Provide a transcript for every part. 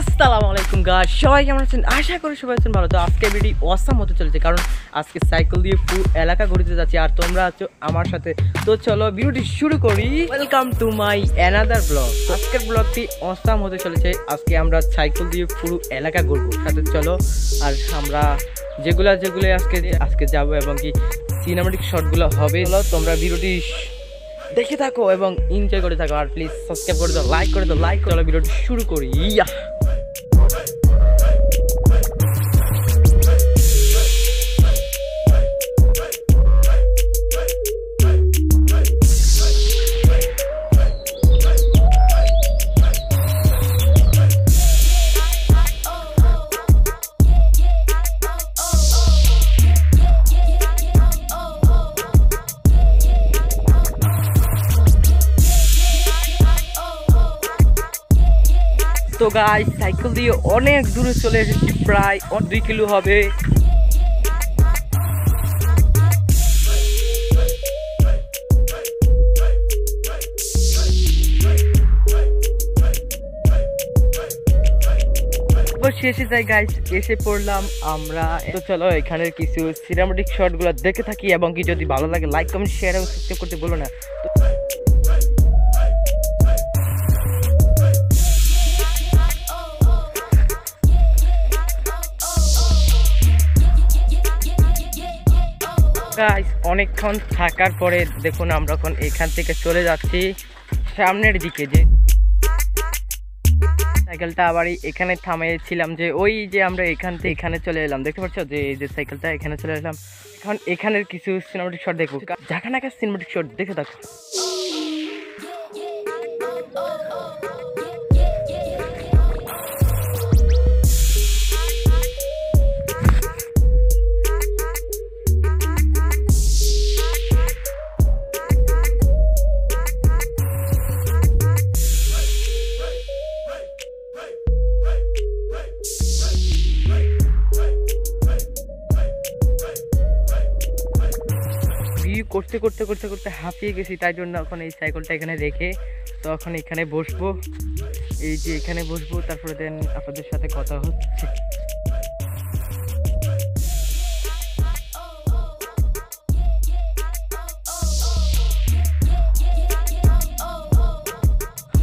আসসালামু আলাইকুম গাছ সবাই কেমন আছেন? আশা করি সবাই আছেন ভালো। তো আজকে ভিডিও অসাম হতে চলেছে, কারণ আজকে সাইকেল দিয়ে পুরো এলাকা ঘুরতে যাচ্ছি। আর তোমরা আছো আমার সাথে। তো চলো ভিডিওটি শুরু করি। Welcome to my another blog আজকের ব্লগটি অসাম হতে চলেছে। আজকে আমরা সাইকেল দিয়ে পুরো এলাকা ঘুরবো। সাথে চলো, আর আমরা যেগুলো যেগুলো আজকে আজকে যাব এবং কি সিনেমাটিক শটগুলো হবে, চলো তোমরা ভিডিওটি দেখে থাকো এবং এনজয় করে থাকো। আর প্লিজ সাবস্ক্রাইব করে দাও লাইক করে দাও লাইক চলো ভিডিওটি শুরু করি। ইয়া তো গাই সাইকেল দিয়ে অনেক দূরে চলে এসেছি, প্রায় দুই কিলো হবে। শেষে যাই গাইস এসে পড়লাম আমরা। তো চলো, এখানের কিছু সিনেমাটিক শটগুলো দেখে থাকি, এবং কি যদি ভালো লাগে লাইক কমেন্ট শেয়ার এবং সাবস্ক্রাইব করতে বলো না। গাইস অনেকক্ষণ থাকার পরে দেখুন আমরা এখন এখান থেকে চলে যাচ্ছি সামনের দিকে যে সাইকেলটা আবার এখানে থামিয়েছিলাম যে ওই যে আমরা এখান থেকে এখানে চলে এলাম, দেখতে পাচ্ছ? যে এই যে সাইকেলটা এখানে চলে এলাম। এখন এখানের কিছু সিনেমাটিক শট দেখব। জাখানাকা সিনেমাটিক শট দেখে দেখো ভিউ করতে করতে করতে করতে হাঁপিয়ে গেছি, তাই জন্য এখন এই সাইকেলটা এখানে রেখে তো এখন এখানে বসবো। এই যে এখানে বসবো, তারপরে দেন আপনাদের সাথে কথা হচ্ছে।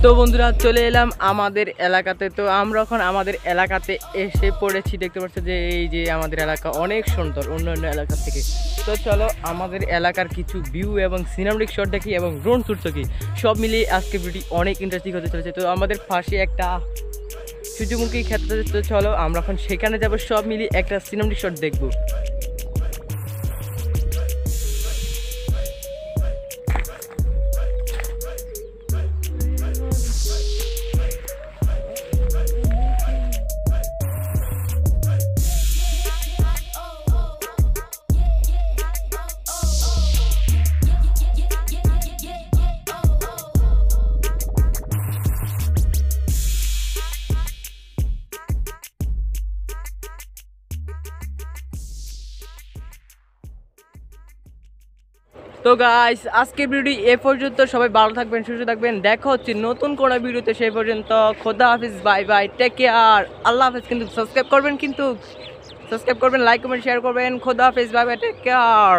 তো বন্ধুরা, চলে এলাম আমাদের এলাকাতে। তো আমরা এখন আমাদের এলাকাতে এসে পড়েছি। দেখতে পাচ্ছ যে এই যে আমাদের এলাকা অনেক সুন্দর অন্য অন্য এলাকা থেকে। তো চলো আমাদের এলাকার কিছু ভিউ এবং সিনেমাটিক শট দেখি এবং ড্রোন শ্যুট দেখি। সব মিলিয়ে আজকে ভিডিওটি অনেক ইন্টারেস্টিং হতে চলেছে। তো আমাদের পাশে একটা সূর্যমুখী ক্ষেত্র তো চলো আমরা এখন সেখানে যাব। সব মিলিয়ে একটা সিনেমাটিক শট দেখব। তো গাইস আজকে ভিডিও এ পর্যন্ত। সবাই ভালো থাকবেন, সুস্থ থাকবেন। দেখা হচ্ছে নতুন কোনো ভিডিওতে সেই পর্যন্ত খোদা হাফিজ বাই বাই টেক কেয়ার আল্লাহ হাফিজ কিন্তু সাবস্ক্রাইব করবেন কিন্তু সাবস্ক্রাইব করবেন লাইক কমেন্ট শেয়ার করবেন। খোদা হাফিজ বাই বাই টেক কেয়ার